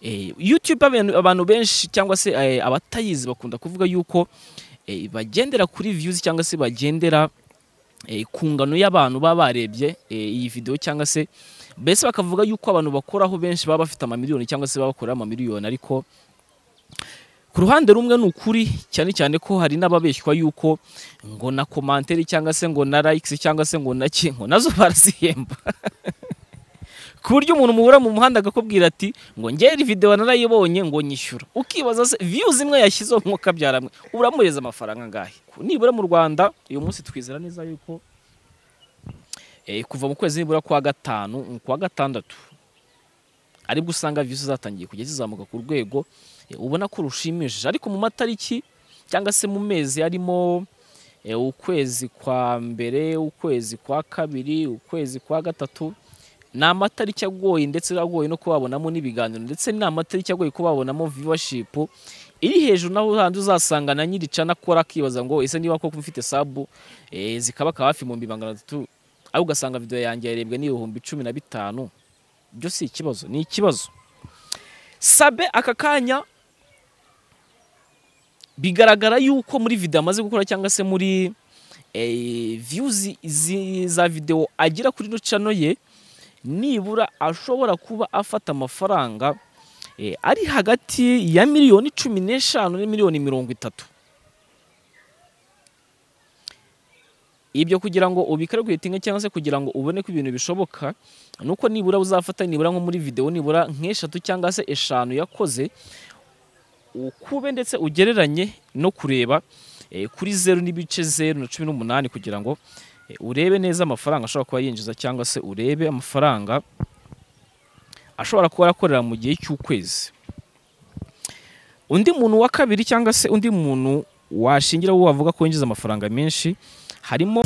YouTube abantu benshi cyangwa se abatayizi bakunda kuvuga yuko bagendera kuri views cyangwa se bagendera ku ngano y'abantu baba barebye iyi video cyangwa se mbese bakavuga yuko abantu bakoraho benshi baba bafite amamiliyoni cyangwa se baba bakorera amamiliyoni. Ariko ku ruhande rumwe ni ukuri cyane cyane ko hari n'ababeshywa yuko ngo na komanteri cyangwa se ngo na likes cyangwa se ngo na ki ngo na zo barazihemba. ku buryo umuntu muhura mu muhanda akakubwira ati ngo ngere video narayibonye ngo nyishyura. Ukibaza se views imwe yashyizeho mwuka byaramwe uramuhereza amafaranga angahe? Nibura mu Rwanda uyu munsi twizera neza yuko kuva mu kwezi nibura kwa gatanu kwa gatandatu ari bwo usanga views zatangiye kujya zizamuka ku rwego ubona ko rushimishije ariko mu matariki cyangwa se mu mezi arimo ukwezi kwa mbere ukwezi kwa kabiri ukwezi kwa gatatu ni amatariki agoye ndetse agoye no kubabonamo n'ibiganiro ndetse ni amatariki agoye kubabonamo viewership. Iri hejuru naho handi uzasanga na nyiri cana akora akibaza ngo ese niba koko mfite sabu zikabaka hafi mu bihumbi magana atatu aho ugasanga video yanjye yarebwe n'ibihumbi cumi na bitanu. Byo si ikibazo ni ikibazo. Sabe aka kanya bigaragara yuko muri video amaze gukora cyangwa se muri views za video agira kuri no channel ye nibura ashobora kuba afata amafaranga ari hagati ya miliyoni cumi n'eshanu na miliyoni mirongo itatu. Ibyo kugira ngo ubikaraguhetinge cyangwa se kugira ngo ubone ko ibintu bishoboka ni uko nibura uzafata nibura nko muri video nibura nk'eshatu cyangwa se eshanu yakoze ukube ndetse ugereranye no kureba kuri zeru n'ibice zeru na cumi n'umunani kugira ngo urebe neza amafaranga ashobora kuba yinjiza cyangwa se urebe amafaranga ashobora kuba yakorera mu gihe cy'ukwezi. Undi muntu wa kabiri cyangwa se undi muntu washingiraho wavuga ko yinjiza amafaranga menshi harimo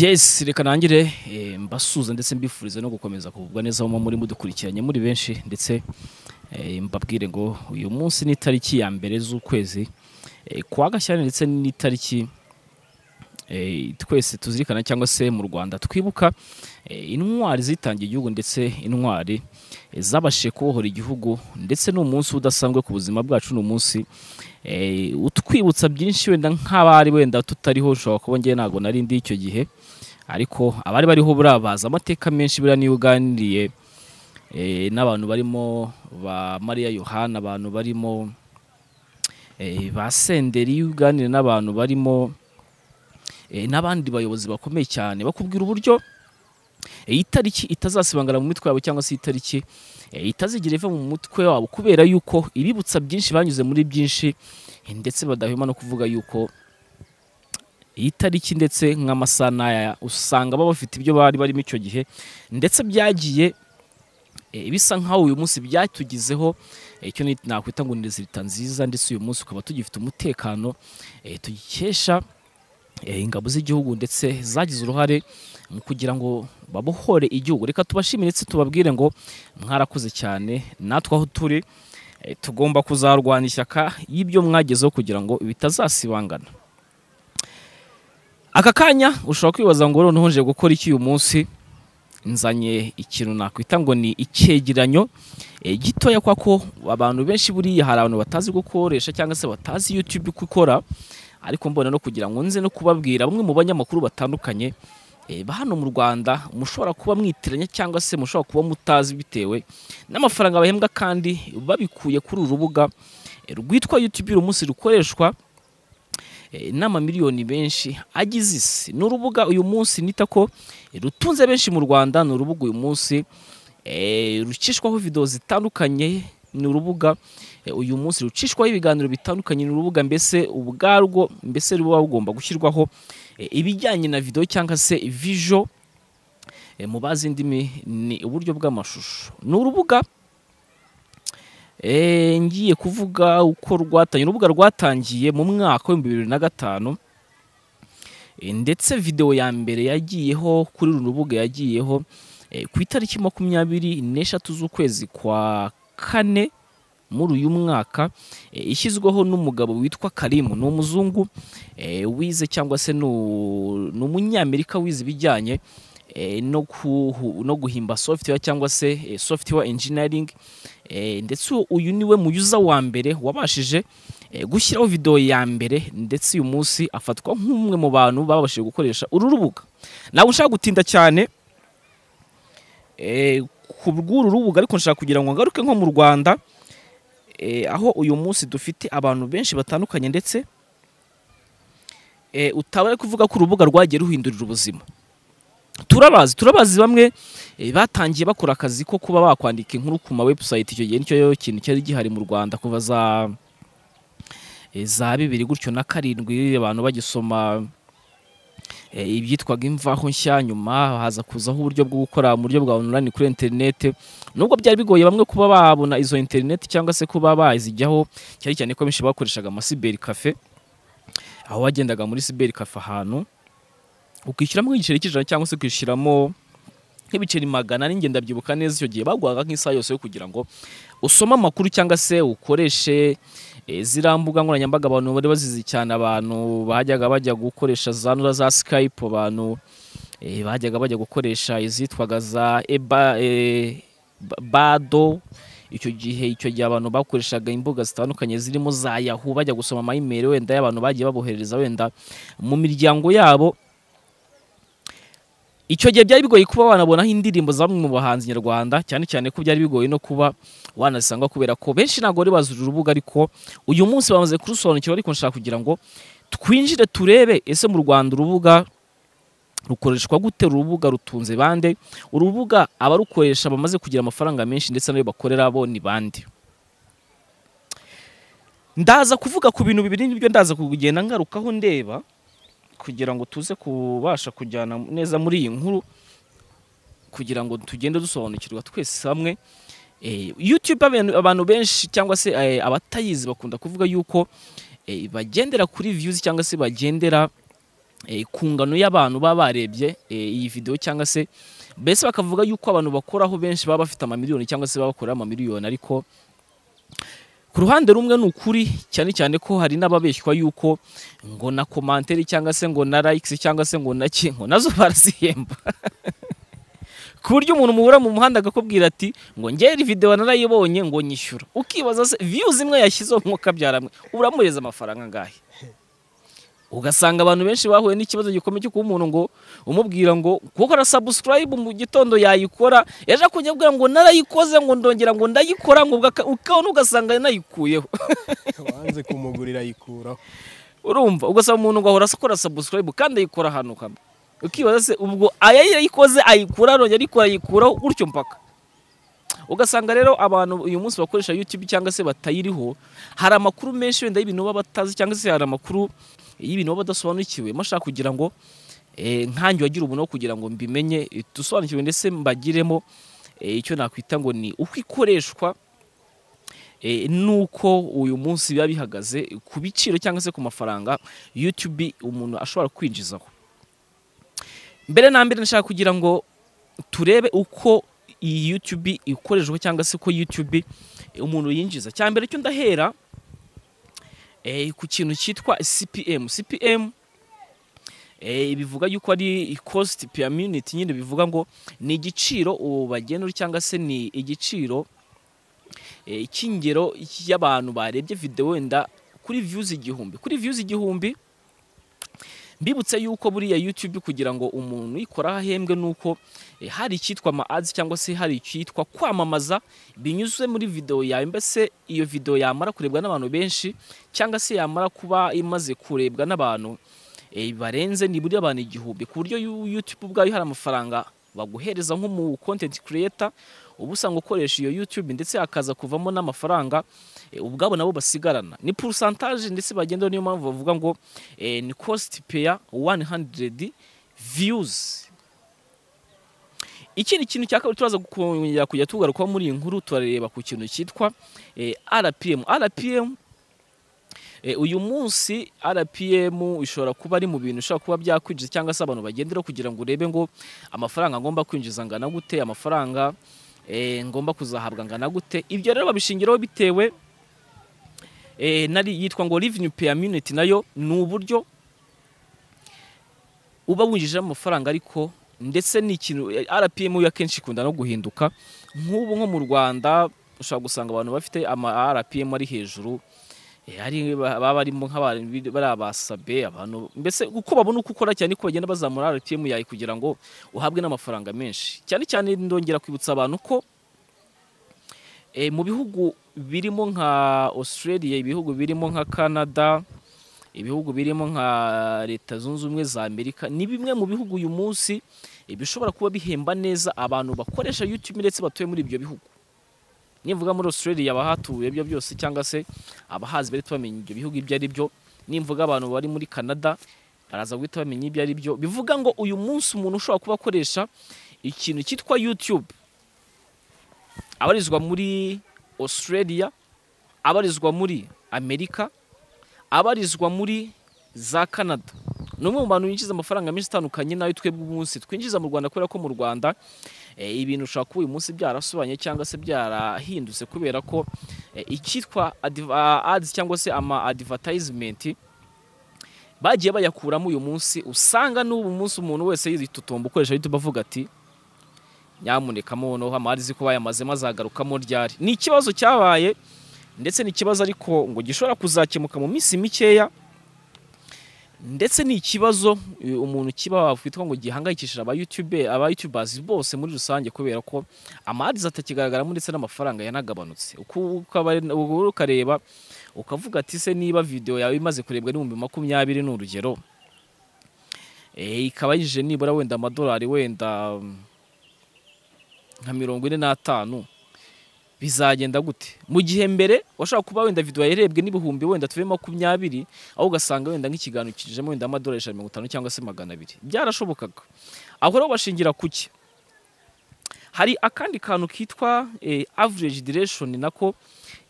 yes reka nangire mbasuza ndetse mbifuriza no gukomeza kuvugwa neza aho muri mudukurikiranye muri benshi ndetse mbabwire ngo uyu munsi ni itariki ya mbere z'ukwezi kwa gashyira ndetse n'itariki twese tuzirikana cyangwa se mu rwanda twibuka intwari zitangiye igihugu ndetse intwari zabashije kubohora igihugu ndetse ni umunsi udasanzwe ku buzima bwacu ni umunsi utwibutsa byinshi wenda nk'abari wenda tutariho ushobora kuba ngewe ntabwo nari ndi icyo gihe. Ariko abari bariho buriya amateka menshi buriya niyo uganiriye n'abantu barimo ba mariya yohana abantu barimo ba senderi iyo uganira n'abantu barimo n'abandi bayobozi bakomeye cyane. Bakubwira uburyo iyi tariki itazasibangana mu mitwe yabo cyangwa se iyi tariki itazigira iva mu mutwe wabo kubera yuko ibibutsa byinshi banyuze muri byinshi ndetse badahwema no kuvuga yuko iyi tariki ndetse nk'amasaha n'aya usanga baba bafite ibyo bari barimo icyo gihe ndetse byagiye bisa nk'aho uyu munsi byatugizeho icyo nakwita ngo ni rezilita nziza ndetse uyu munsi ukaba tugifite umutekano tugikesha ingabo z'igihugu ndetse zagize uruhare mu kugira ngo babohore igihugu. Reka tubashimire ndetse tubabwire ngo mwarakoze cyane natwe aho turi tugomba kuzarwana ishyaka y'ibyo mwagezeho kugira ngo bitazasibangana. Aka kanya ushobora kwibaza ngo noneho nje gukora iki uyu munsi? Nzanye ikintu nakwita ngo ni icyegeranyo. Gitoya kwa ko abantu benshi buriya hari abantu batazi gukoresha cyangwa se batazi YouTube uko ikora. Ariko mbona no kugira ngo nze no kubabwira bamwe mu banyamakuru batandukanye ba hano mu Rwanda mushobora kuba mwitiranya cyangwa se mushobora kuba mutazi bitewe n'amafaranga bahembwa kandi babikuye kuri uru rubuga rwitwa YouTube uyu munsi rukoreshwa. N'amamiliyoni benshi agize isi. Ni urubuga uyu munsi nita ko rutunze benshi mu Rwanda ni urubuga uyu munsi rucishwaho video zitandukanye ni urubuga eh, uyu munsi rucishwaho ibiganiro bitandukanye ni urubuga mbese ubwarwo mbese ruba rugomba gushyirwaho eh, ibijyanye na video cyangwa se eh, mu bazi indimi ni uburyo bw'amashusho. Ni urubuga eh, ngiye kuvuga uko rwatangiye urubuga rwatangiye mu mwaka w'ibihumbi bibiri na gatanu. Eh, ndetse video ya mbere yagiyeho kuri uru rubuga yagiyeho eh, ku itariki makumyabiri n'eshatu z'ukwezi kwa kane muri uyu mwaka eh, ishyizweho n'umugabo witwa Karimu ni umuzungu eh, wize cyangwa se ni umunyamerika wize ibijyanye eh, no, guhimba software cyangwa se eh, software engineering. eh, ndetse uyu ni we muyuza wa mbere wabashije eh, gushyiraho video ya mbere ndetse uyu munsi afatwa nk'umwe mu bantu babashije gukoresha uru rubuga. Ntabwo nshaka gutinda cyane eh, ku bw'uru rubuga ariko nshaka kugira ngo ngaruke nko mu Rwanda eh, aho uyu munsi dufite abantu benshi batandukanye ndetse eh, utaba ari kuvuga ko urubuga rwagiye ruhindurira ubuzima. Turabazi turabazi bamwe eh, batangiye bakora akazi ko kuba bakwandika inkuru ku ma website. Icyo gihe ni cyo kintu cyari gihari mu Rwanda kuva za eh, za bibiri gutyo na karindwi abantu bagisoma eh, ibyitwaga imvaho nshya. Nyuma haza kuzaho uburyo bwo gukora mu buryo bwa online kuri internet. Nubwo byari bigoye bamwe kuba babona izo internet cyangwa se kuba bazijyaho cyane cyane ko benshi bakoreshaga amasiberi cafe aho wagendaga muri siberi cafe ahantu ukishyiramo nk'igiceri cy'ijana cyangwa se ukishyiramo nk'ibiceri magana ane ngenda byibuka neza icyo gihe. Baguhaga nk'isaha yose yo kugira ngo usome amakuru cyangwa se ukoreshe eh, ziriya mbuga nkoranyambaga. Abantu bari bazizi cyane abantu bajyaga bajya gukoresha za nura za skype abantu eh, bajyaga bajya gukoresha izitwaga za eh, ba- bado. Icyo gihe icyo gihe abantu bakoreshaga imbuga zitandukanye zirimo za yahoo bajya gusoma amayimeri wenda y'abantu bagiye baboherereza wenda mu miryango yabo. Icyo gihe byari bigoye kuba wanabonaho indirimbo za bamwe mu bahanzi nyarwanda cyane cyane ko byari bigoye no kuba wanazisanga kubera ko benshi ntabwo bari bazi uru rubuga ariko uyu munsi bamaze kurusobanukirwa ariko nshaka kugira ngo twinjire turebe ese mu Rwanda urubuga rukoreshwa gute uru rubuga rutunze bande urubuga abarukoresha bamaze kugira amafaranga menshi ndetse n'ayo bakorera bo ni bande? Ndaza kuvuga ku bintu bibiri ni byo ndaza kugenda ngarukaho ndeba. Kugira ngo tuze kubasha kujyana neza muri iyi nkuru kugira ngo tugende dusobanukirwa twese hamwe. Eh, YouTube abantu, benshi cyangwa se eh, abatayizi bakunda kuvuga yuko eh, bagendera kuri views cyangwa se bagendera ku ngano y'abantu baba barebye iyi video cyangwa se mbese bakavuga yuko abantu bakoraho benshi baba bafite amamiliyoni cyangwa se baba bakorera amamiliyoni. Ariko ku ruhande rumwe ni ukuri cyane cyane ko hari n'ababeshywa yuko ngo na komanteri cyangwa se ngo na likes cyangwa se ngo na ki ngo na zo barazihemba. Ku buryo umuntu muhura mu muhanda akakubwira ati ngo ngeri video narayibonye ngo nyishyura. Ukibaza se views imwe yashyizeho mwuka byaramwe uramuhereza amafaranga angahe? Ugasanga abantu benshi bahuye n'ikibazo gikomeye cyo kuba umuntu ngo umubwira ngo gukora subscribe mu gitondo yayikora. Ejo kujya abwira ngo narayikoze ngo ndongera ngo ndayikora ngo ukabona ugasanga yanayikuyeho wanze kumugurira yikuraho urumva ugasaba umuntu ngo ahora akora subscribe kandi ayikora ahantu hamwe. Ukibaza se ubwo aya yayikoze ayikura arongera ayikora ayikuraho gutyo mpaka. Ugasanga rero abantu uyu munsi bakoresha YouTube cyangwa se batayiriho hari amakuru menshi wenda y'ibintu baba batazi cyangwa se hari amakuru y'ibintu baba badasobanukiwe. Mashaka kugira ngo eh, nkanjye wagira ubuntu kugira ngo mbimenye eh, dusobanukirwe ndetse mbagiremo eh, icyo nakwita ngo ni uko ikoreshwa nuko uyu munsi biba bihagaze ku biciro cyangwa se ku mafaranga YouTube umuntu ashobora kwinjizaho. Mbere na mbere nashaka kugira ngo turebe uko iyi YouTube ikoreshwa cyangwa se ko YouTube eh, umuntu yinjiza. Cya mbere cyo ndahera ku kintu cyitwa CPM CPM eh, bivuga yuko ari cost per minute nyine bivuga ngo ni igiciro bagenera cyangwa se ni igiciro eh, cy'ingero y'abantu barebye video wenda kuri views igihumbi. Kuri views igihumbi mbibutse yuko buriya YouTube kugira ngo umuntu uyikoraho ahembwe nuko eh, hari icyitwa ama ads cyangwa se hari icyitwa kwamamaza binyuze muri video yawe. Mbese iyo video yamara kurebwa n'abantu benshi cyangwa se yamara kuba imaze kurebwa n'abantu eh, barenze nibura abantu igihumbi. Ku buryo YouTube ubwayo hari amafaranga baguhereza nko mu content creator uba usanga ukoresha iyo YouTube ndetse hakaza kuvamo n'amafaranga eh, ubwabo nabo basigarana. Ni pourcentage ndetse bagenda niyo mpamvu bavuga ngo eh, ni cost payer 100 views. Ikindi kintu cya kabiri turaza kujya tugarukaho muri iyi nkuru turareba ku kintu cyitwa eh, RPM RPM eh, uyu munsi RPM ishobora kuba ari mu bintu ushobora kuba byakwinjiza cyangwa se abantu bagendera kugira ngo urebe ngo amafaranga ngomba kwinjiza angana gute amafaranga eh, ngomba kuzahabwa angana gute. Ibyo rero babishingiraho bitewe nari yitwa ngo revenue per minute na yo ni uburyo uba winjije amafaranga ariko ndetse ni ikintu RPM yo akenshi ikunda no guhinduka nk'ubu nko mu Rwanda ushobora gusanga abantu bafite ama RPM ari hejuru eh, baba barimo bari abasabe abantu mbese uko babona uko ukora cyane ko bagenda bazamura RPM yawe kugira ngo uhabwe n'amafaranga menshi. Cyane cyane ndongera kwibutsa abantu ko eh, mu bihugu birimo nka Australia ibihugu birimo nka Canada ibihugu birimo nka leta zunze ubumwe za amerika ni bimwe mu bihugu uyu munsi eh, bishobora kuba bihemba neza abantu bakoresha youtube ndetse batuye muri ibyo bihugu. Nimvuga muri australia abahatuye ibyo byose cyangwa se abahazi bahita bamenya ibyo bihugu ibyo ari byo nimvuga abantu bari muri canada baraza guhita bamenya ibyo ari byo bivuga ngo uyu munsi umuntu ushobora kuba akoresha ikintu cyitwa youtube. Abarizwa muri australia abarizwa muri amerika abarizwa muri za Canada. Ni umwe mu bantu binjiza amafaranga menshi atandukanye n'ayo twebwe umunsi twinjiza mu Rwanda kubera ko mu Rwanda eh, ibintu ushobora kuba uyu munsi byarasobanye cyangwa se byarahindutse kubera ko eh, icyitwa adv- ah, cyangwa se ama advertisement bagiye bayakuramo uyu munsi usanga n'ubu munsi umuntu wese yitutumba ukoresha YouTube avuga ati nyamuneka noneho amarizi ko bayamazemo azagarukamo ryari? Ni ikibazo cyabaye ndetse ni ikibazo ariko ngo gishobora kuzakemuka mu minsi mikeya ndetse ni ikibazo eh, umuntu kiba wakwitwa ngo gihangayikishije aba YouTube aba YouTubers bose muri rusange kubera ko amadizi atakigaragaramo ndetse n'amafaranga yanagabanutse. Ukareba ukavuga ati se niba video yawe imaze kurebwa n'ibihumbi makumyabiri ni urugero? Eh, ikaba yinjije nibura wenda amadolari wenda mm, nka mirongo ine n'atanu. Bizagenda gute? Mu gihe mbere washobora kuba wenda video yarebwe n'ibihumbi wenda tuve makumyabiri aho ugasanga wenda nk'ikiganiro kijemo wenda amadolari ijana na mirongo itanu cyangwa se magana abiri. Byarashobokaga. Aho rero bashingira ku ki hari akandi kantu kitwa eh, average duration nako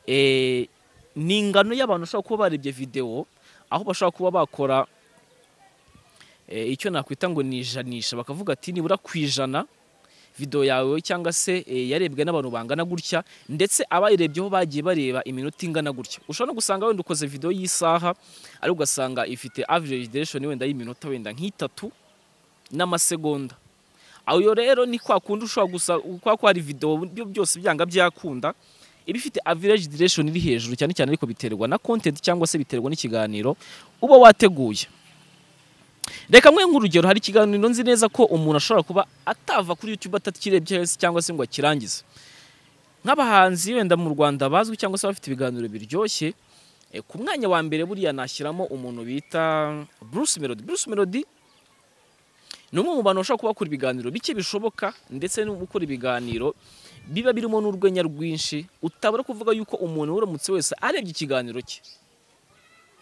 eh, ni ingano y'abantu bashobora kuba barebye video aho bashobora kuba bakora eh, icyo nakwita ngo ni ijanisha. Bakavuga ati nibura ku ijana. Video yawe cyangwa se eh, yarebwe n'abantu bangana gutya ndetse abayirebyeho bagiye bareba iminota ingana gutya. Ushobora no gusanga wenda ukoze video y'isaha ariko ugasanga ifite average duration wenda y'iminota wenda nk'itatu n'amasegonda. Aho yo rero ni kwa kundi ushobora gusa kwa ko hari video byo byose byanga byakunda iba ifite average duration iri hejuru cyane cyane ariko biterwa na content cyangwa se biterwa n'ikiganiro uba wateguye. Reka mwe nk'urugero hari ikiganiro nzi neza ko umuntu ashobora kuba atava kuri YouTube atakirebye cyangwa se ngo akirangize. Nk'abahanzi wenda mu Rwanda bazwi cyangwa se bafite ibiganiro biryoshye eh, ku mwanya wa mbere buriya nashyiramo umuntu bita Bruce Melody. Bruce Melody ni umwe mu bantu bashobora kuba bakora ibiganiro bike bishoboka ndetse no gukora ibiganiro biba birimo n'urwenya rwinshi utabura kuvuga yuko umuntu uramutse wese arebye ikiganiro cye.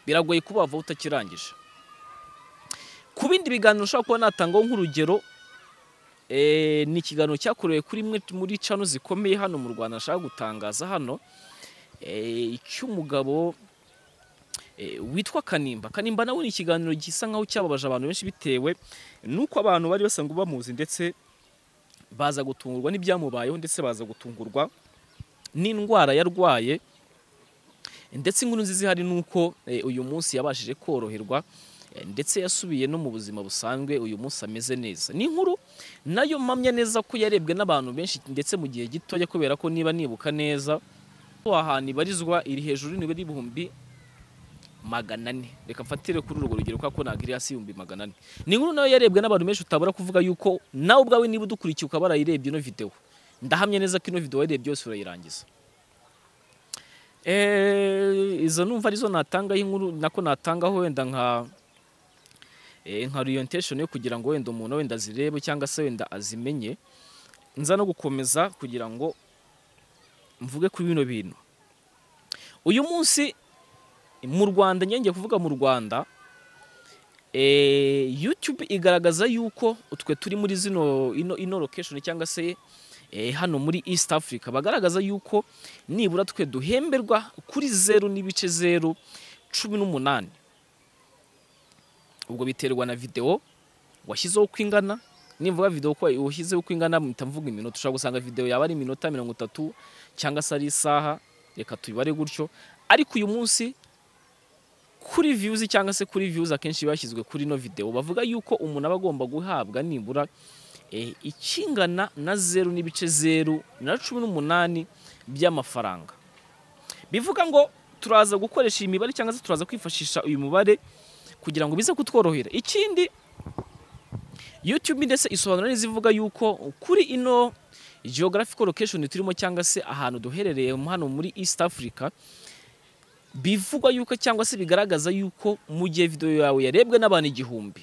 Biragoye kuba wava utakirangije. Ku bindi biganiro ushobora kuba natangaho nk'urugero eh, ni ikiganiro cyakorewe kuri imwe muri cano zikomeye hano mu Rwanda nashaka gutangaza hano eh, icy'umugabo eh, witwa Kanimba. Kanimba nawe ni ikiganiro gisa nkaho cyababaje abantu benshi bitewe nuko abantu bari basanzwe bamuzi ndetse baza gutungurwa n'ibyamubayeho ndetse baza gutungurwa n'indwara yarwaye. Ndetse inkuru nziza ihari ni uko uyu munsi yabashije koroherwa ndetse yasubiye no mu buzima busanzwe uyu munsi ameze neza. Ni inkuru na yo mpamya neza ko yarebwe n'abantu benshi ndetse mu gihe gitoya kubera ko niba nibuka neza ahantu ibarizwa iri hejuru y'ibihumbi magana ane. Reka mfatire kuri urwo rugero kuko ntabwo iri hasi y'ibihumbi magana ane. Ni inkuru na yo yarebwe n'abantu benshi utabura kuvuga yuko nawe ubwawe niba udukurikiye ukaba warayirebye ino videwo ndahamya neza ko ino videwo wayirebye yose urayirangiza. Eh, izo numva ari zo natangaho inkuru nako natangaho wenda nka nka orientation yo kugira ngo wenda umuntu wenda azirebe cyangwa se wenda azimenye nza no gukomeza kugira ngo mvuge kuri bino bintu. Uyu munsi mu rwanda ngiye kuvuga mu rwanda eh, youtube igaragaza yuko twe turi muri zino ino, ino location cyangwa se eh, hano muri east africa bagaragaza yuko nibura twe duhemberwa kuri zeru n'ibice zeru cumi n'umunani. Ubwo biterwa na videwo washyizeho uko ingana nimvuga videwo ko washyizeho uko ingana mpita mvuga iminota. Ushobora gusanga videwo yaba ari iminota mirongo itatu cyangwa se ari isaha. Reka tubibare gutyo. Ariko uyu munsi kuri views cyangwa se kuri views akenshi bashyizwe kuri ino videwo bavuga yuko umuntu aba agomba guhabwa nibura eh, ikingana na zeru n'ibice zeru na cumi n'umunani by'amafaranga. Bivuga ngo turaza gukoresha iyi mibare cyangwa se turaza kwifashisha uyu mubare kugira ngo bize kutworohera. Ikindi YouTube ndetse isobanura neza ivuga yuko kuri ino geographical location turimo cyangwa se ahantu duherereye hano muri East Africa bivugwa yuko cyangwa se bigaragaza yuko mu gihe video yawe yarebwe n'abantu igihumbi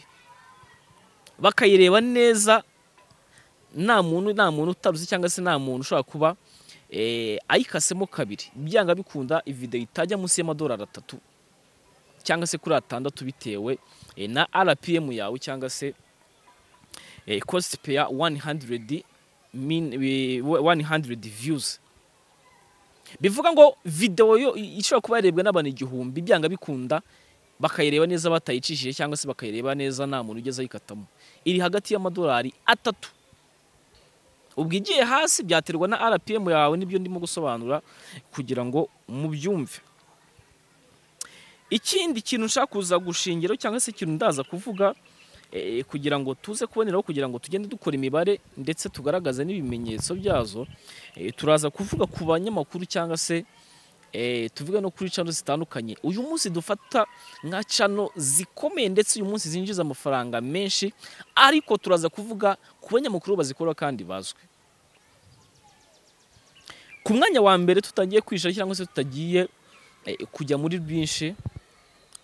bakayireba neza nta muntu nta muntu utaruzi cyangwa se nta muntu ushobora kuba eh, ayikasemo kabiri. Byanga bikunda video itajya munsi y'amadolari atatu. Cyangwa se kuri atandatu bitewe eh, na RPM yawe cyangwa se eh, cost per 100 min, eh, 100 views. Bivuga ngo video yo ishobora kuba yarebwa n'abantu igihumbi byanga bikunda bakayireba neza batayicishije cyangwa se bakayireba neza nta muntu ugeze ayikatamo. Iri hagati y'amadolari atatu. Ubwo igiye hasi byaterwa na RPM yawe ni byo ndimo gusobanura kugira ngo mubyumve. Ikindi kintu nshaka kuza gushingiraho cyangwa se ikintu ndaza kuvuga eh, kugira ngo tuze kuboneraho kugira ngo tugende dukora imibare ndetse tugaragaze n'ibimenyetso byazo eh, turaza kuvuga ku banyamakuru cyangwa se eh, tuvuge no kuri channel zitandukanye. Uyu munsi dufata nka channel zikomeye ndetse uyu munsi zinjiza amafaranga menshi ariko turaza kuvuga ku banyamakuru bazikora kandi bazwi. Ku mwanya wa mbere tutagiye kwishyura cyangwa se tutagiye kujya muri rwinshi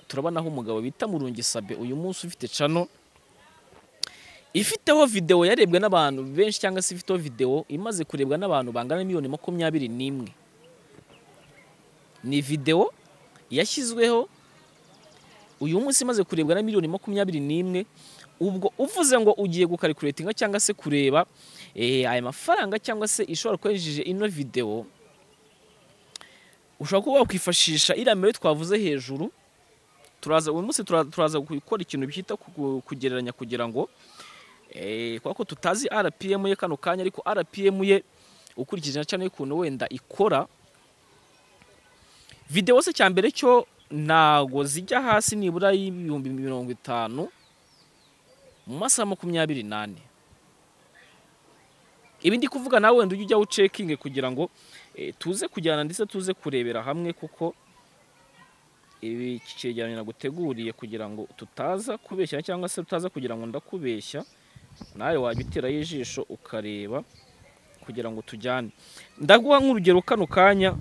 turabonaho umugabo bita Murungi Sabe uyu munsi ufite channel. Ifiteho videwo yarebwe n'abantu benshi cyangwa se ifiteho videwo imaze kurebwa n'abantu bangana na miliyoni makumyabiri n'imwe. Ni videwo yashyizweho uyu munsi imaze kurebwa na miliyoni makumyabiri n'imwe ubwo uvuze ngo ugiye gukarikuretinga cyangwa se kureba eh, aya mafaranga cyangwa se ishobora yinjije ino videwo ushobora kuba wakwifashisha iriya mibare twavuze hejuru turaza uyu munsi tura- turaza gukora ikintu bita ku- kugereranya kugira ngo eh, kubera ko tutazi RPM ye kano kanya ariko RPM ye ukurikije na channel y'ukuntu wenda ikora. Video se cya mbere cyo ntago zijya hasi nibura y'ibihumbi mirongo itanu mu masaha makumyabiri n'ane. Ibi ndi kuvuga nawe wenda ujye ujyaho ucekinge kugira ngo eh, tuze kujyana ndetse tuze kurebera hamwe kuko ibi cyegeranyo naguteguriye kugira ngo tutaza kubeshya cyangwa se tutaza kugira ngo ndakubeshya nawe wajya uteraho ijisho ukareba kugira ngo tujyane. Ndaguha nk'urugero kano kanya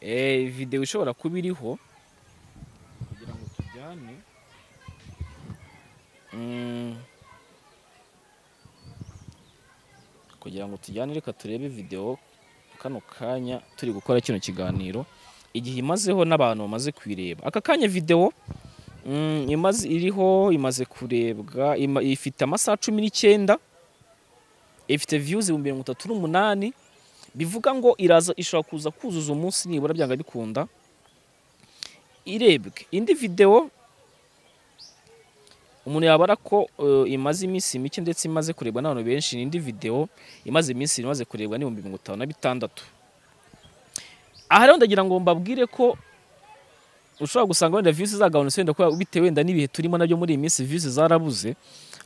eh, videwo ishobora kuba iriho kugira ngo tujyane. Mm. kugira ngo tujyane reka turebe videwo kano kanya turi gukora kino kiganiro. Igihe imazeho n'abantu bamaze kuyireba. Aka kanya videwo mm, iriho imaze kurebwa ifite amasaha cumi n'icyenda ifite views ibihumbi mirongo itatu n'umunani bivuga ngo iraza ishobora kuza kuzuza umunsi nibura byanga bikunda irebwe. Indi videwo umuntu yabara ko eh, imaze iminsi mike ndetse imaze kurebwa n'abantu benshi ni indi videwo imaze iminsi imaze kurebwa n'ibihumbi mirongo itanu na bitandatu. Aha rero ndagira ngo mbabwire ko ushobora gusanga wenda views zagabanutse wenda bitewe wenda n'ibihe turimo na byo muri iyi minsi views zarabuze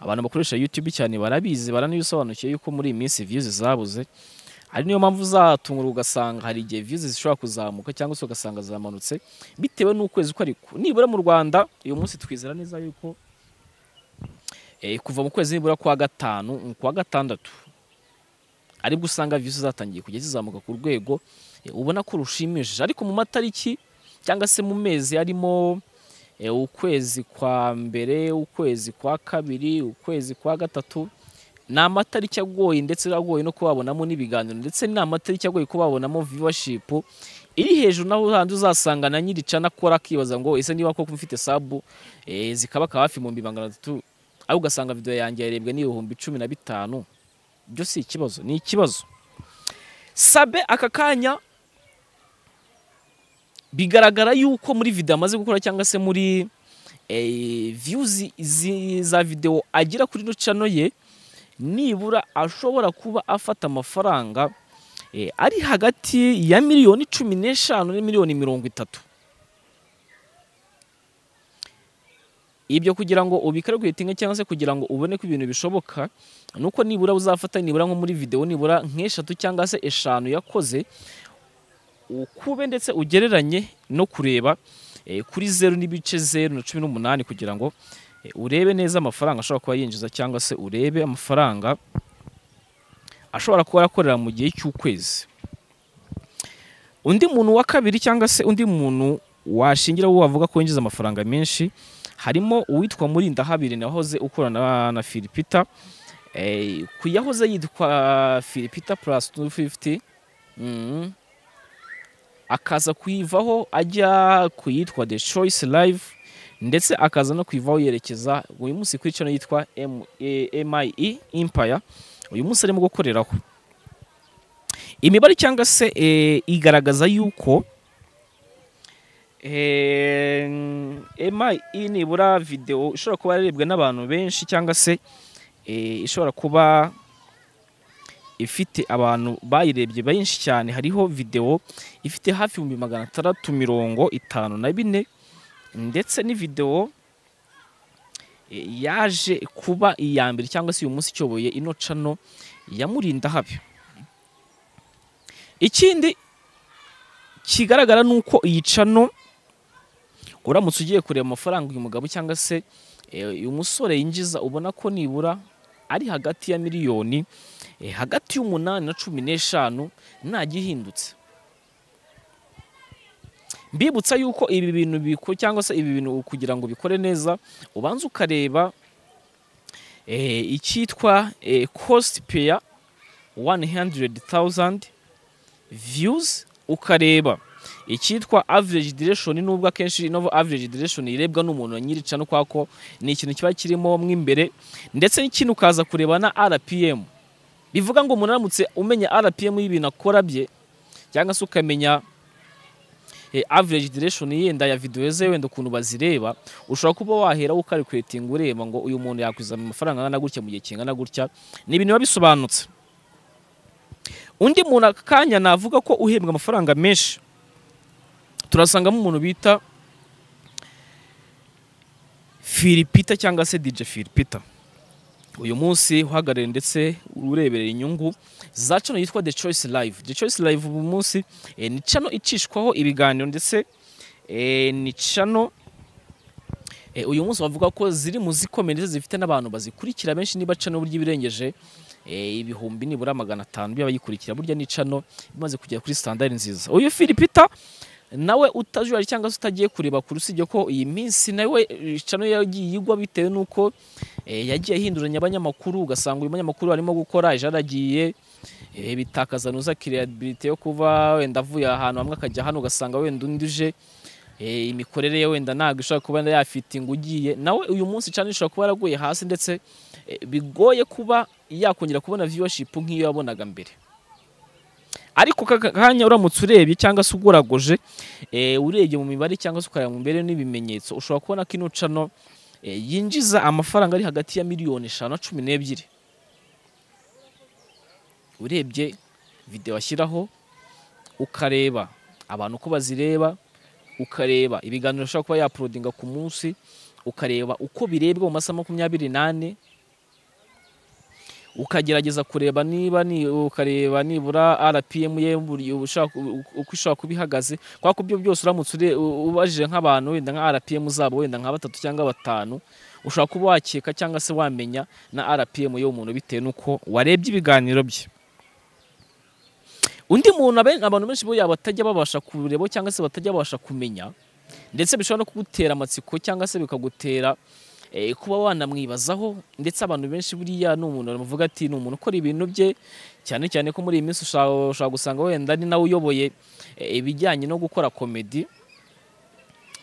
abantu bakoresha YouTube cyane barabizi baranibisobanukiye yuko muri iyi minsi views zabuze. Ari niyo mpamvu uzatungura ugasanga hari igihe views zishobora kuzamuka cyangwa se ugasanga zamanutse bitewe n'ukwezi uko ariko nibura mu Rwanda uyu munsi twizera neza yuko eh, kuva mu kwezi nibura kwa gatanu kwa gatandatu ari bwo usanga views zatangiye kujya zizamuka ku rwego eh, ubona ko rushimishije. Ariko mu matariki cyangwa se mu mezi arimo eh, ukwezi kwa mbere ukwezi kwa kabiri ukwezi kwa gatatu ni amatariki agoye ndetse agoye no kubabonamo n'ibiganiro ndetse ni amatariki agoye kubabonamo viewership. Iri hejuru naho handi uzasanga na nyiri cana akora akibaza ngo ese niba koko mfite sabu eh, zikabaka hafi mu magana atatu? Ariko ugasanga video yanjye yarebwe n'ibihumbi cumi na bitanu. Byo si ikibazo ni ikibazo. Sabe aka kanya bigaragara yuko muri video amaze gukora cyangwa se muri eh, views izi- za video agira kuri no channel ye nibura ashobora kuba afata amafaranga eh, ari hagati ya miliyoni cumi n'eshanu na miliyoni mirongo itatu. Ibyo kugira ngo ubikaraguhitinge cyangwa se kugira ngo ubone ko ibintu bishoboka nuko nibura uzafata nibura nko muri video nibura nk'eshatu cyangwa se eshanu yakoze ukube ndetse ugereranye no kureba eh, kuri zeru n'ibice zeru na cumi n'umunani kugira ngo eh, urebe neza amafaranga ashobora kuba yinjiza cyangwa se urebe amafaranga ashobora kuba yakorera mu gihe cy'ukwezi. Undi muntu wa kabiri cyangwa se undi muntu washingiraho wavuga ko yinjiza amafaranga menshi harimo uwitwa Murindahabiri nahoze ukorana na, Philipita eh, ku yahoze yitwa Philipita plus 250 mm. akaza kuyivaho ajya ku yitwa The Choice Live ndetse akaza no kuyivaho yerekeza uyu munsi kuri channel yitwa M- eh, MIE Empire uyu munsi arimo gukoreraho imibare cyangwa se eh, igaragaza yuko eh, MIE nibura video ishobora kuba yarebwe n'abantu benshi cyangwa se eh, ishobora kuba ifite abantu bayirebye benshi cyane. Hariho video ifite hafi ibihumbi magana atandatu mirongo itanu na bine ndetse ni video eh, yaje kuba iya mbere cyangwa se uyu munsi icoboye ino cano yamurinda habi ikindi kigaragara ni uko iyi cano uramutse ugiye kureba amafaranga uyu mugabo cyangwa se eh, uyu musore yinjiza ubona ko nibura ari hagati ya miliyoni eh, hagati y'umunani na cumi n'eshanu nta gihindutse mbibutsa yuko ibi bintu biko cyangwa se ibi bintu kugira ngo bikore neza ubanza ukareba eh, icyitwa cost pair 100,000 views ukareba. Icyitwa average duration nubwo akenshi ino average duration irebwa n'umuntu nyirica no kwako ni ikintu kiba kirimo mo imbere ndetse n'ikindi ukaza kureba na RPM bivuga ngo umuntu aramutse umenya RPM y'ibintu akora bye cyangwa se ukamenya eh, average duration yenda ya video ze wenda ukuntu bazireba ushobora kuba wahera ukalculating ureba ngo uyu muntu yakwizana amafaranga angana gutya mu gihe kingana gutya ni ibintu biba bisobanutse. Undi muntu aka kanya navuga ko uhembwa amafaranga menshi. Turasangamo umuntu bita Philipita cyangwa se DJ Philipita uyu munsi uhagarariye ndetse ureberera inyungu za cano yitwa The Choice Live. The Choice Live uyu munsi eh, ni cano icishwaho ibiganiro ndetse eh, ni cano eh, uyu munsi bavuga ko ziri mu zikomeye ndetse zifite n'abantu bazikurikira benshi. Niba cano burya ibirengeje ibihumbi nibura magana atanu by'abayikurikira burya ni cano imaze kugera kuri standard nziza. Uyu Philipita nawe utajurari cyangwa se utagiye kureba kure usibye ko iyi minsi nawe eh, cano yagiye igwa bitewe n'uko eh, yagiye ahinduranya abanyamakuru ugasanga uyu munyamakuru arimo gukora ejo aragiye eh, bitakaza nuza kiriyabilite yo kuba wenda avuye ahantu hamwe akajya hano ugasanga wenda undi uje imikorere ye wenda ntabwo ishobora kuba yafitinga ugiye. Nawe uyu munsi cano ishobora kuba yaraguye hasi ndetse bigoye kuba yakongera kubona viewership nk'iyo yabonaga mbere. Ariko kanya uramutse urebye cyangwa se ugoragoje eh, urebye mu mibare cyangwa se ukareba mu mbere n'ibimenyetso ushobora kubona ko ino cano eh, yinjiza amafaranga ari hagati ya miliyoni eshanu na cumi n'ebyiri. Urebye video ashyiraho ukareba abantu uko bazireba ukareba ibiganiro ashobora kuba yaprodinga ku munsi ukareba uko birebwa mu masaha makumyabiri n'ane ukagerageza kureba niba ni ukareba nibura RPM ye uko ishobora kuba ihagaze. Kwa ko byo byose uramutse ubajije nk'abantu wenda nka RPM zabo wenda nka batatu cyangwa batanu ushobora kuba wakeka cyangwa se wamenya na RPM y'umuntu bitewe n'uko warebye ibiganiro bye. Undi muntu abantu benshi buriya batajya babasha kureba cyangwa se batajya babasha kumenya ndetse bishobora no kugutera amatsiko cyangwa se bikagutera kuba wanamwibazaho ndetse abantu benshi buriya ni umuntu bavuga ati ni umuntu ukora ibintu bye. Cyane cyane ko muri iyi minsi ushobora gusanga wenda ni nawe uyoboye eh, ibijyanye no gukora komedi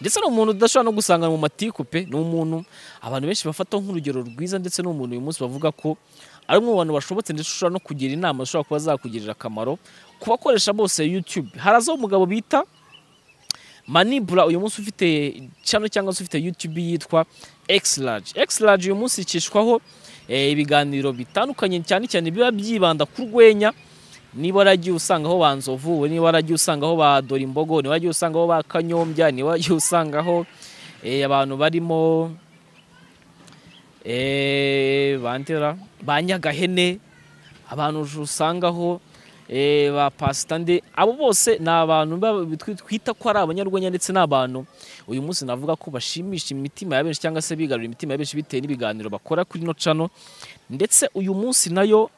ndetse ni umuntu udashobora no gusanga mu matiku pe ni umuntu abantu benshi bafataho nk'urugero rwiza ndetse ni umuntu uyu munsi bavuga ko ari umwe mu bantu bashobotse ndetse ushobora no kugira inama zishobora kuba zakugirira akamaro ku bakoresha bose YouTube. Harazaho umugabo bita Manibura uyu munsi ufite channel cyangwa se ufite YouTube yitwa X Large. Uyu munsi icishwaho eh, ibiganiro bitandukanye cyane cyane biba byibanda ku rwenya. Niba waragiye usangaho ba nzovu niba waragiye usangaho ba dore imbogo niba waragiye usangaho ba kanyombya niba waragiye usangaho eh, abantu barimo eh, ba nyagahene. Abantu usangaho ba pasitande abo bose ni abantu ba- twi- twita ko ari abanyarwenya ndetse n'abantu uyu munsi navuga ko bashimisha imitima ya benshi cyangwa se bigarurira imitima ya benshi bitewe n'ibiganiro bakora kuri ino cano ndetse uyu munsi na yo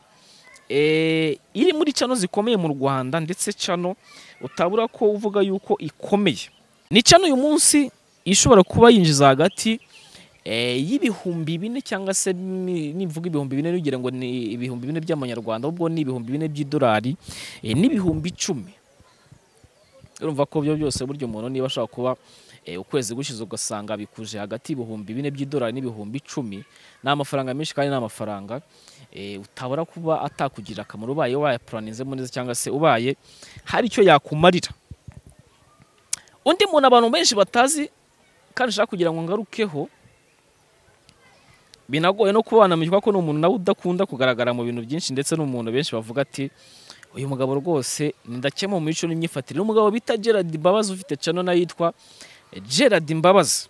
eh, iri muri cano zikomeye mu rwanda ndetse cano utabura ko uvuga yuko ikomeye. Ni cano uyu munsi ishobora kuba yinjiza hagati eh, y'ibihumbi bine cyangwa se ni- nivuga ibihumbi bine nugira ngo ni ibihumbi bine by'amanyarwanda ahubwo ni ibihumbi bine by'idolari eh, n'ibihumbi icumi. Urumva ko byo byose burya umuntu niba ashobora kuba eh, ukwezi gushize ugasanga bikuje hagati y'ibihumbi bine by'idolari n'ibihumbi icumi. Ni amafaranga menshi kandi ni amafaranga eh, utabura kuba atakugirira akamaro ubaye wayapuranizemo neza cyangwa se ubaye hari icyo yakumarira. Undi muntu abantu benshi batazi kandi nshaka kugira ngo ngarukeho binagoye no kuba wanamenya ko ni umuntu nawe udakunda kugaragara mu bintu byinshi ndetse n'umuntu benshi bavuga ati uyu mugabo rwose ni mu mico n'imyifatire. Ni umugabo bita Gerard Mbabazi ufite channel na yo yitwa Gerard Mbabazi.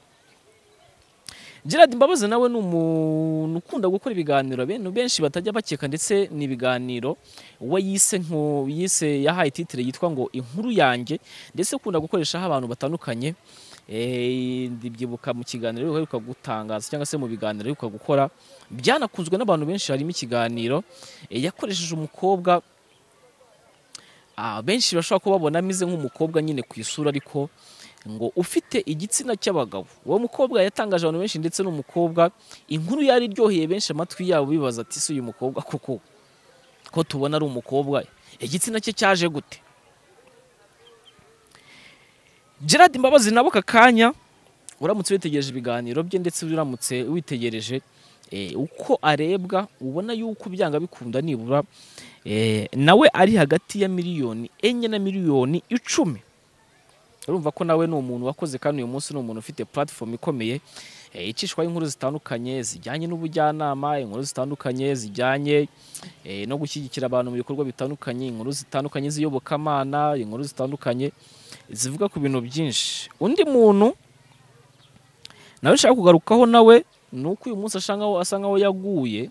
Gerard Mbabazi nawe ni umuntu ukunda gukora ibiganiro abantu benshi batajya bakeka ndetse ni ibiganiro we yise nko yise yahaye titire yitwa ngo inkuru yanjye ndetse ukunda gukoreshaho abantu batandukanye. Eh, ndibyibuka mu kiganiro uheruka gutangaza cyangwa se mu biganiro uheruka gukora byanakunzwe n'abantu benshi harimo ikiganiro eh, yakoresheje umukobwa ah, benshi bashobora kuba babona ameze nk'umukobwa nyine ku isura ariko ngo ufite igitsina cy'abagabo. Uwo mukobwa yatangaje abantu benshi ndetse n'umukobwa inkuru yari iryoheye benshi amatwi yabo bibaza ati si uyu mukobwa koko? Ko tubona ari umukobwa igitsina cye cyaje gute? Gerard Mbabazi nabo aka kanya uramutse witegereje ibiganiro bye ndetse uramutse witegereje eh, uko arebwa ubona yuko byanga bikunda nibura eh, nawe ari hagati ya miliyoni enye na miliyoni icumi. Urumva ko nawe ni umuntu wakoze kandi uyu munsi ni umuntu ufite platform ikomeye. Icishwaho inkuru zitandukanye zijyanye n'ubujyanama inkuru zitandukanye zijyanye eh, no gushyigikira abantu mu bikorwa bitandukanye inkuru zitandukanye z'iyobokamana inkuru zitandukanye zivuga ku bintu byinshi. Undi muntu nawe nshaka kugarukaho nawe ni uko uyu munsi asa nkaho yaguye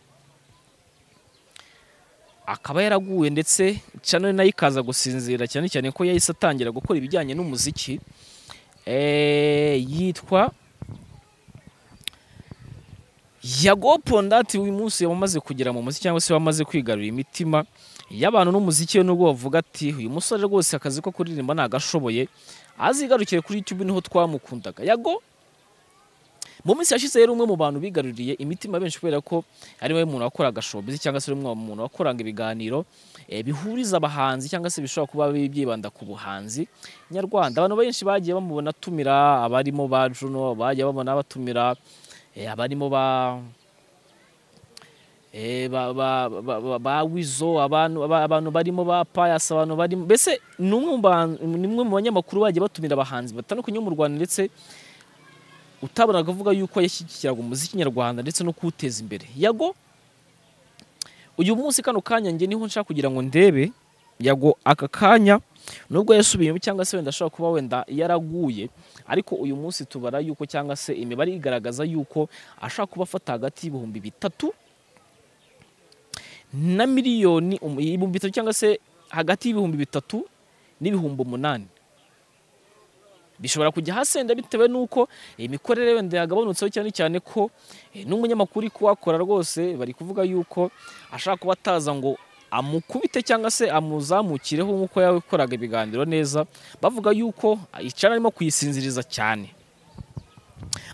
akaba yaraguye ndetse channel na yo ikaza gusinzira cyane cyane ko yahise atangira gukora ibijyanye n'umuziki eh, yitwa Yago Pondati uyu munsi wamaze kugera mu muziki cyangwa se wamaze kwigarurira imitima y'abantu n'umuziki we nubwo bavuga ati uyu musore rwose akazi ko kuririmba ntagashoboye azigarukire kuri YouTube ni ho twamukundaga. Yago mu minsi yashize yari umwe mu bantu bigaruriye imitima benshi kubera ko ari we muntu wakoraga showbiz cyangwa se umwe mu muntu wakoraga ibiganiro eh, bihuriza abahanzi cyangwa se bishobora kuba byibanda ku buhanzi. Nyarwanda abantu benshi bagiye bamubona atumira abarimo ba Juno bagiye babona batumira abarimo ba eh, ba, ba, wizo abantu aba- abantu barimo ba payas abantu barimo mbese ni umwe mu banyamakuru bagiye batumira abahanzi batandukanye mu Rwanda ndetse utabonaga avuga yuko yashyigikiraga umuziki nyarwanda ndetse no kuwuteza imbere. Yago uyu munsi kano kanya njye ni ho nshaka kugira ngo ndebe yago aka kanya nubwo yasubiyemo cyangwa se wenda ashobora kuba wenda yaraguye ariko uyu munsi tubara yuko cyangwa se imibare igaragaza yuko ashobora kuba afata hagati y'ibihumbi bitatu na miliyoni um- ibihumbi bitatu cyangwa se hagati y'ibihumbi bitatu n'ibihumbi umunani. Bishobora kujya hasi wenda bitewe n'uko imikorere wenda yagabanutseho cyane cyane ko eh, n'umunyamakuru uri kuhakora rwose bari kuvuga yuko ashaka kuba ataza ngo amukubite cyangwa se amuzamukireho nk'uko yakoraga ibiganiro neza bavuga yuko icara arimo kuyisinziriza cyane.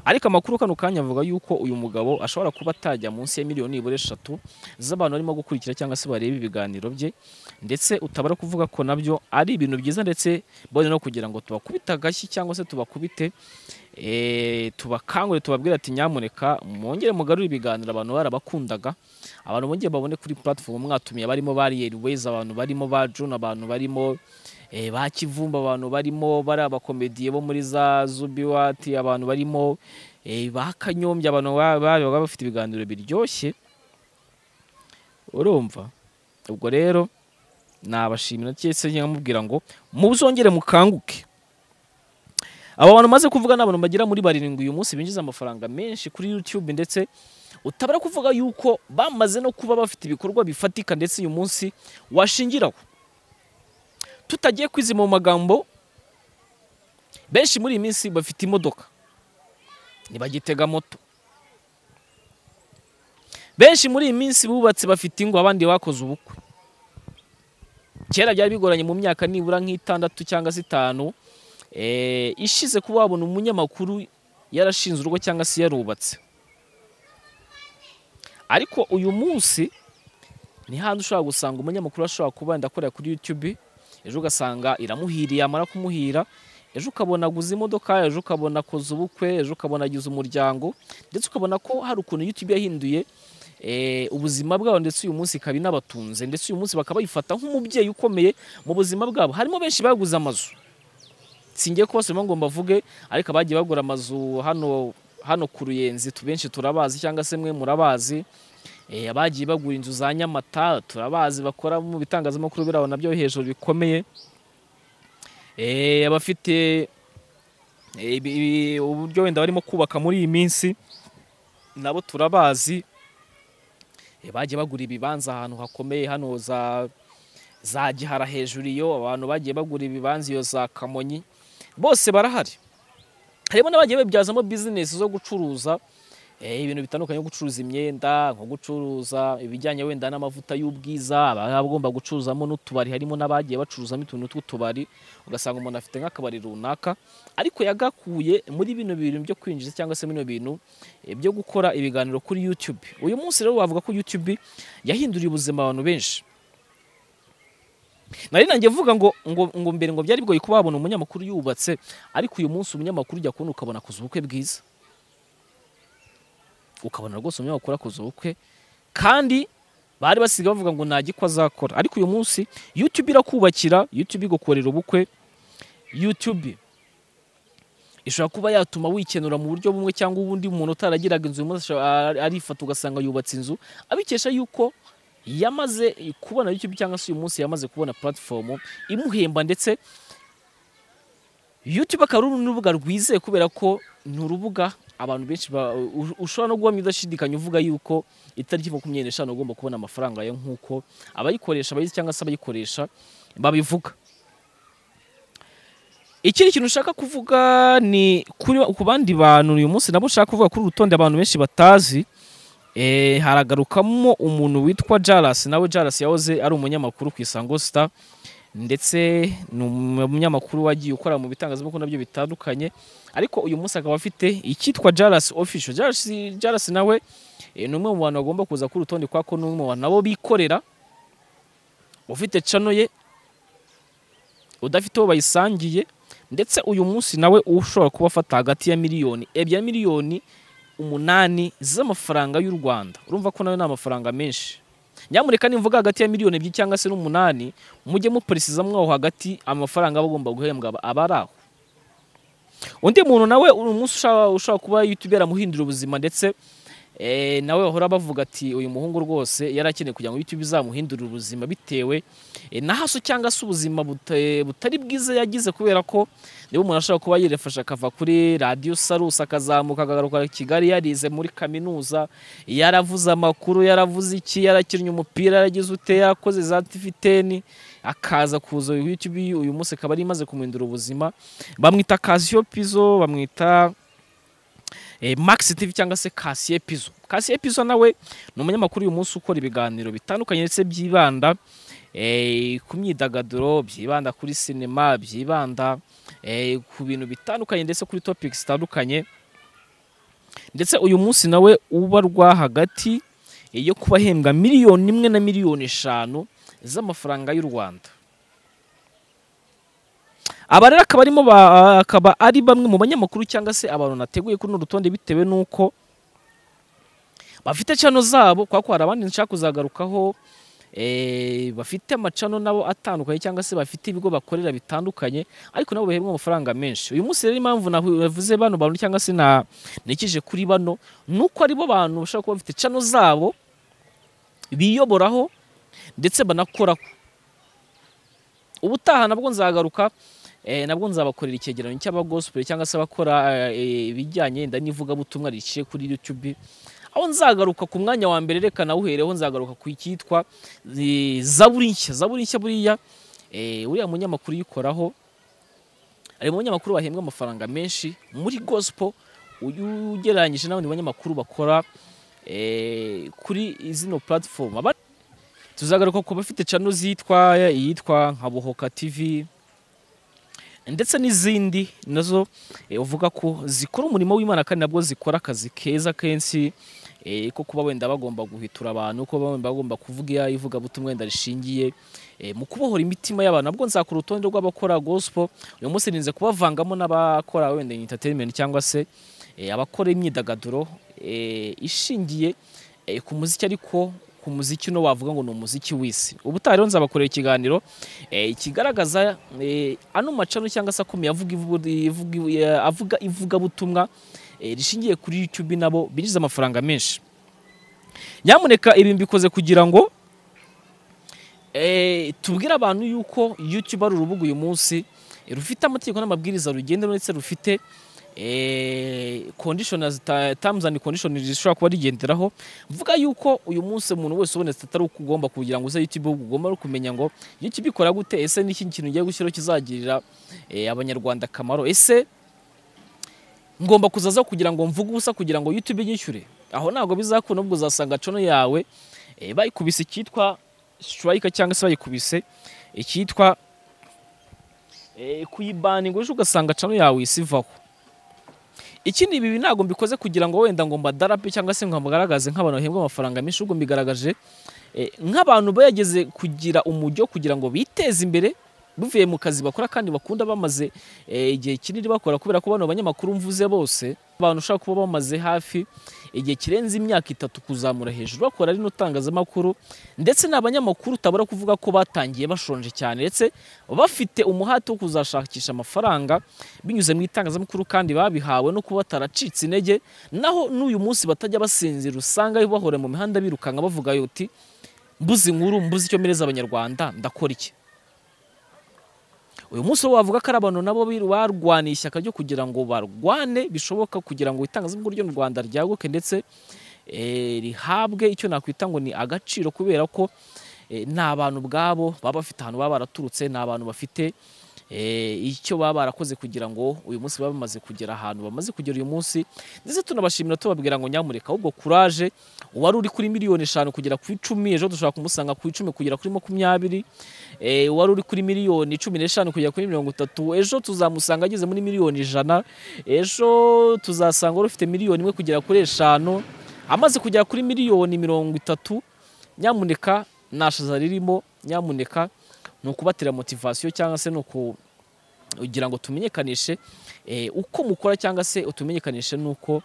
Ariko amakuru kano kanya avuga yuko uyu mugabo ashobora kuba atajya munsi ya miliyoni nibura eshatu z'abantu barimo gukurikira cyangwa se bareba ibiganiro bye ndetse utabara kuvuga ko na byo ari ibintu byiza ndetse bone no kugira ngo tubakubite agashyi cyangwa se tubakubite tubakangure tubabwire ati nyamuneka mwongere mugarure ibiganiro abantu barabakundaga. Abantu bongeye babone kuri platform mwatumiye barimo ba Airways abantu barimo ba John abantu barimo eh, ba Kivumba abantu barimo bari abakomediye bo muri za Zubiwati abantu barimo eh, ba Kanyombya abantu ba- ba- baba bafite ibiganiro biryoshye. Urumva? Ubwo rero nabashimira cyese nkamubwira ngo muzongere mukanguke. Aba bantu maze kuvuga ni abantu bagera muri barindwi uyu munsi binjiza amafaranga menshi kuri YouTube ndetse utabara kuvuga yuko bamaze no kuba bafite ibikorwa bifatika ndetse uyu munsi washingiraho. Tutagiye kwizima mu magambo benshi muri iyi minsi bafite imodoka. Ntibagitega moto. Benshi muri iyi minsi bubatse bafite ingo abandi bakoze ubukwe. Kera byari bigoranye mu myaka nibura nk'itandatu cyangwa se itanu ishize kuba wabona umunyamakuru yarashinze urugo cyangwa se yarubatse. Ariko uyu munsi ni handi ushobora gusanga umunyamakuru ashobora kuba wenda akorera kuri YouTube ejo ugasanga iramuhiriye yamara kumuhira ejo ukabona aguze imodoka ejo ukabona akoze ubukwe ejo ukabona agize umuryango ndetse ukabona ko hari ukuntu YouTube yahinduye eh, ubuzima bwabo ndetse uyu munsi ikaba inabatunze ndetse uyu munsi bakaba bayifata nk'umubyeyi ukomeye mu buzima bwabo. Harimo benshi baguze amazu. Singiye kubasoma ngo mbavuge ariko abagiye bagura amazu hano hano ku ruyenzi benshi turabazi cyangwa se mwe murabazi Eh, abagiye bagura inzu za nyamata turabazi bakora mu bitangazamakuru birabo na byo hejuru bikomeye. Eh, abafite eh, uburyo wenda barimo kubaka muri iyi minsi nabo turabazi. Bagiye bagura ibibanza ahantu hakomeye hano za za gihara hejuru iyo abantu bagiye bagura ibibanza iyo za kamonyi. Bose barahari. Harimo n'abagiye babyazamo bizinesi zo gucuruza eh, ibintu bitandukanye nko gucuruza imyenda nko gucuruza ibijyanye wenda n'amavuta y'ubwiza abagomba gucuruzamo n'utubari. Harimo n'abagiye bacuruzamo utuntu tw'utubari ugasanga umuntu afite nk'akabari runaka. Ariko yagakuye muri bino bintu byo kwinjiza cyangwa se bino bintu eh, byo gukora ibiganiro kuri YouTube. Uyu munsi rero wavuga ko YouTube yahinduriye ubuzima abantu benshi. Nari nanjye mvuga ngo ngo ngo mbere ngo byari bigoye kuba wabona umunyamakuru yubatse ariko uyu munsi umunyamakuru ujya kubona ukabona akoze ubukwe bwiza. Ukabona rwose umunyamakuru akoze ubukwe kandi bari basigaye bavuga ngo nta gikwa azakora. Ariko uyu munsi YouTube irakubakira YouTube igukorera ubukwe. YouTube ishobora kuba yatuma wikenura mu buryo bumwe cyangwa ubundi umuntu utaragiraga inzu arifata ugasanga yubatse inzu. Abikesha yuko yamaze kubona YouTube cyangwa se uyu munsi yamaze kubona platform imuhemba ndetse YouTube akaba ari urubuga rwizeye kubera ko ni urubuga abantu benshi ushobora no guhamya udashidikanya uvuga yuko itariki makumyabiri n'eshanu ugomba kubona amafaranga yo nk'uko abayikoresha abayizi cyangwa se abayikoresha babivuga. Ikindi kintu ushaka kuvuga ni ku bandi bantu uyu munsi nabo ushaka kuvuga kuri uru rutonde abantu benshi batazi. Haragarukamo umuntu witwa Jaras nawe Jaras yahoze ari umunyamakuru ku Isango Star ndetse ni umunyamakuru wagiye ukora mu bitangazamakuru na byo bitandukanye ariko uyu munsi akaba afite icyitwa Jaras Official. Jaras, Jaras nawe eh, ni umwe mu bantu bagomba kuza kuri urutonde kwa ko ni umwe mu bantu nabo bikorera ufite channel ye udafite uwo bayisangiye ndetse uyu munsi nawe ushobora kuba afata hagati ya miliyoni ebyiri miliyoni umunani z'amafaranga y'u Rwanda. Urumva ko nawe ni amafaranga menshi. Nyamuneka nimvuga hagati ya miliyoni ebyiri cyangwa se n'umunani mujye muperesiza mwaho hagati amafaranga aba agomba guhembwa aba- aba ari aho. Undi muntu nawe uyu munsi ushobora kuba YouTube yaramuhindura ubuzima ndetse nawe bahora bavuga ati uyu muhungu rwose yari akeneye kugira ngo YouTube izamuhindurire ubuzima bitewe eh, na haso cyangwa se ubuzima buta- butari bwiza yagize kubera ko niba umuntu ashobora kuba yirefasha akava kuri radiyo sarusi akazamuka akagaruka Kigali yarize muri kaminuza yaravuze amakuru yaravuze iki yarakinnye umupira yaragize ute yarakoze za tifiteni akaza kuza uyu munsi akaba ari imaze kumuhindura ubuzima bamwita Casio Pizzo bamwita eh, Max TV cyangwa se Casio Pizzo Casio Pizzo nawe ni umunyamakuru uyu munsi ukora ibiganiro bitandukanye ndetse byibanda eh, ku myidagaduro byibanda kuri sinema byibanda eh, ku bintu bitandukanye ndetse kuri topics zitandukanye. Ndetse uyu munsi nawe ubarwa hagati yo kuba ahembwa miliyoni imwe na miliyoni eshanu z'amafaranga y'u Rwanda. Aba rero akaba arimo ba- akaba ari bamwe mu banyamakuru cyangwa se abantu nateguye kuri runo rutonde bitewe n'uko bafite cano zabo kubera ko hari abandi nshaka kuzagarukaho eh, bafite amacano nabo atandukanye cyangwa se bafite ibigo bakorera bitandukanye ariko nabo bahembwa amafaranga menshi. Uyu munsi rero impamvu navuze bano bantu cyangwa se nikije kuri bano nuko ari bo bantu bashobora kuba bafite cano zabo biyoboraho ndetse banakoraho. Ubutaha nabwo nzagaruka nabwo nzabakorera icyegeranyo cy'abagospel cyangwa se abakora eh, ibijyanye wenda n'ivugabutumwa riciye kuri YouTube. Aho nzagaruka ku mwanya wa mbere reka nawuhereho nzagaruka ku icyitwa eh, zaburi nshya. Zaburi nshya buriya eh, uriya munyamakuru uyikoraho ari mu banyamakuru bahembwa amafaranga menshi muri gospel ugereranyije n'abandi banyamakuru bakora eh, kuri zino platform. Tuzagaruka ku bafite channel zitwa iyitwa nka Bohoka TV ndetse n'izindi na zo eh, uvuga ko zikora umurimo w'Imana kandi nabwo zikora akazi keza kenshi eh, ko kuba wenda bagomba guhitura abantu ko wenda bagomba kuvuga ivugabutumwa wenda rishingiye eh, mu kubohora imitima y'abantu. Nabwo nzakora urutonde rw'abakora gospel uyu munsi ninze kubavangamo n'abakora wenda entertainment cyangwa se abakora imyidagaduro ishingiye ku muziki ariko ku muziki uno wavuga ngo ni umuziki w'isi. Ubutaha rero nzabakorera ikiganiro eh, kigaragaza eh, ano macano cyangwa se akomeye avuga ivuga- ivuga- avuga ivugabutumwa eh, rishingiye kuri YouTube nabo binjiza amafaranga menshi. Nyamuneka ibi mbikoze kugira ngo tubwire abantu yuko YouTube ari urubuga uyu munsi rufite amategeko n'amabwiriza rugenda ndetse rufite eh, conditions ta- terms and conditions zishobora kuba rigenderaho. Mvuga yuko uyu munsi umuntu wese ubonetse atari ugomba kugira ngo uze ahubwo ugomba no kumenya ngo YouTube ikora gute? Ese n'iki kintu ugiye gushyiraho kizagirira eh, abanyarwanda akamaro? Ese ngomba kuzaza kugira ngo mvuge ubusa kugira ngo YouTube inyishyure? Aho ntabwo bizakunda ubwo uzasanga channel yawe eh, bayikubise icyitwa strike cyangwa se bayikubise icyitwa eh, kuyibaninga ejo ugasanga channel yawe isivaho. Ikindi ibi ntabwo mbikoze kugira ngo wenda ngo mbadarape cyangwa se ngo mbagaragaze nk'abantu bahembwa amafaranga menshi ahubwo mbigaragaje eh, nk'abantu bageze kugira umujyo kugira ngo biteze imbere bivuye mu kazi bakora kandi bakunda bamaze eh, igihe kinini bakora kubera ko bano banyamakuru mvuze bose abantu ushobora kuba bamaze hafi igihe kirenze imyaka itatu kuzamura hejuru bakora rino tangazamakuru ndetse n'abanyamakuru utabura kuvuga ko batangiye bashonje cyane ndetse bafite umuhati wo kuzashakisha amafaranga binyuze mu itangazamakuru kandi babihawe no kuba bataracitse intege naho n'uyu munsi batajya basinzira usanga bahora mu mihanda birukanka bavuga yuti mbuze inkuru mbuze icyo mpereza abanyarwanda ndakora iki? Uyu munsi wo wavuga ko ari abantu nabo barwaniye ishyaka ryo kugira ngo barwane bishoboka kugira ngo itangazamakuru ryo mu Rwanda ryaguke ndetse eh, rihabwe icyo nakwita ngo ni agaciro kubera ko eh, ni abantu ubwabo baba bafite ahantu baba baraturutse ni abantu bafite icyo baba barakoze kugira ngo uyu munsi baba bamaze kugera ahantu bamaze kugera uyu munsi ndetse tunabashimira tubabwira ngo nyamureka ahubwo kuraje uwari uri kuri miliyoni eshanu kugera ku icumi ejo dushobora kumusanga ku icumi kugera kuri makumyabiri eh, uwari uri kuri miliyoni cumi n'eshanu kugera kuri mirongo itatu ejo tuzamusanga ageze muri miliyoni ijana ejo tuzasanga wari ufite miliyoni imwe kugera kuri eshanu amaze kugera kuri miliyoni mirongo itatu nyamuneka nashaza ririmo nyamuneka ni ukubatera motivasiyo cyangwa se ni uku kugira ngo tumenyekanishe eh, uko mukora cyangwa se utumenyekanishe nuko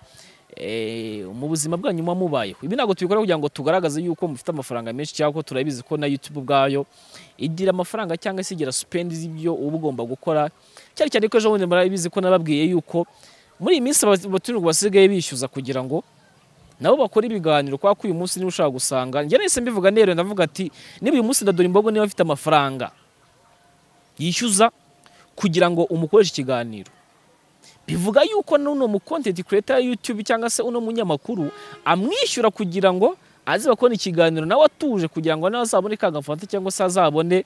eh, mu buzima bwanyu muba mubayeho. Ibi ntabwo tubikora kugira ngo tugaragaze yuko mufite amafaranga menshi cyangwa ko turabizi ko na YouTube ubwayo igira amafaranga cyangwa se igira spend z'ibyo uba ugomba gukora. Cyane cyane ko ejo bundi murabizi ko nababwiye yuko muri iyi minsi abatumirwa basigaye bishyuza kugira ngo nabo bakora ibiganiro kwa ko uyu munsi niba ushaka gusanga. Njye nahise mbivuga nero ndavuga ati niba uyu munsi ndadora imbogo niba afite amafaranga yishyuza kugira ngo umukoreshe ikiganiro. Bivuga yuko n'uno mu content creator ya YouTube cyangwa se uno munyamakuru amwishyura kugira ngo aze bakora ikiganiro nawe atuje kugira ngo nawe azabone ka cyangwa se azabone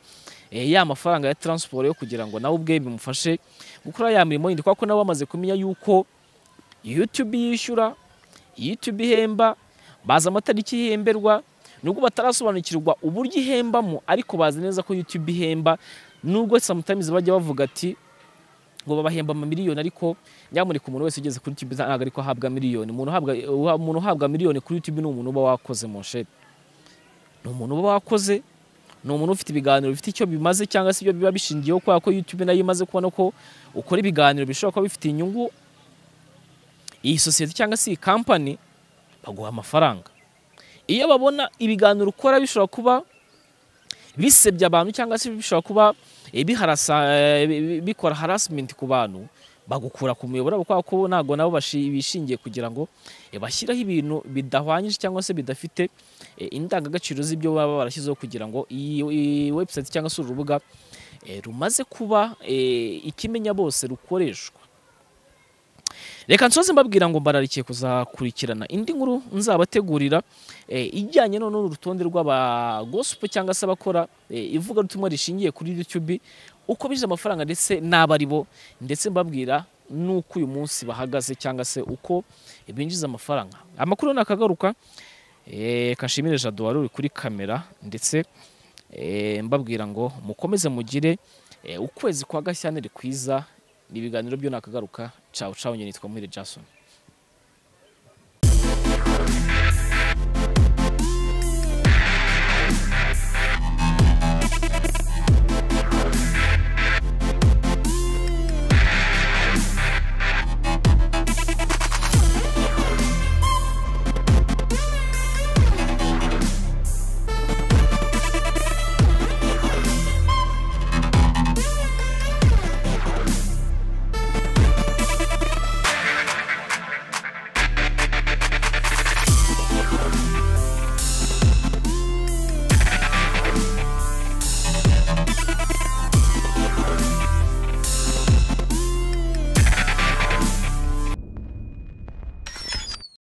eh, ya mafaranga ya transport yo kugira ngo nawe ubwe bimufashe gukora ya mirimo yindi. Kuko nawe bamaze kumenya yuko YouTube yishyura YouTube ihemba bazi amatariki ihemberwa nubwo batarasobanukirwa uburyo ihembamo ariko bazi neza ko YouTube ihemba nubwo sometimes bajya bavuga ati ngo babahemba amamiliyoni ariko nyamuneka umuntu wese ugeze kuri YouTube ntabwo ariko ahabwa miliyoni. Umuntu uhabwa miliyoni kuri YouTube ni umuntu uba wakoze mu nsheri ni umuntu uba wakoze ni umuntu ufite ibiganiro bifite icyo bimaze cyangwa se ibyo biba bishingiyeho kubera ko YouTube na yo imaze kubona ko ukora ibiganiro bishobora kuba bifitiye inyungu iyi sosiyete cyangwa se iyi kampani baguha amafaranga. Iyo babona ibiganiro ukora bishobora kuba bisebya abantu cyangwa se bishobora kuba eh, eh, bi- bikora harassment ku bantu bagukura ku muyoboro kubera ko ntabwo nabo bishingiye kugira ngo eh, bashyiraho ibintu bidahwanyije cyangwa se bidafite indangagaciro z'ibyo baba barashyizeho kugira ngo iyi website cyangwa se uru rubuga eh, rumaze kuba ikimenya bose rukoreshwa. Reka nsoze mbabwira ngo mbararikiye kuzakurikirana. Indi nkuru nzabategurira eh, ijyanye no n'urutonde rw'abagosipo cyangwa se abakora eh, ivugabutumwa rishingiye kuri YouTube uko binjiza amafaranga ndetse n'abo ari bo ndetse mbabwira n'uko uyu munsi bahagaze cyangwa se uko binjiza amafaranga. Amakuru nakagaruka eh, kashimire jado wari uri kuri kamera ndetse mbabwira ngo mukomeze mugire ukwezi kwa gashyantare kwiza ni ibiganiro byo nakagaruka cawu cawu nyine nitwa muhire jason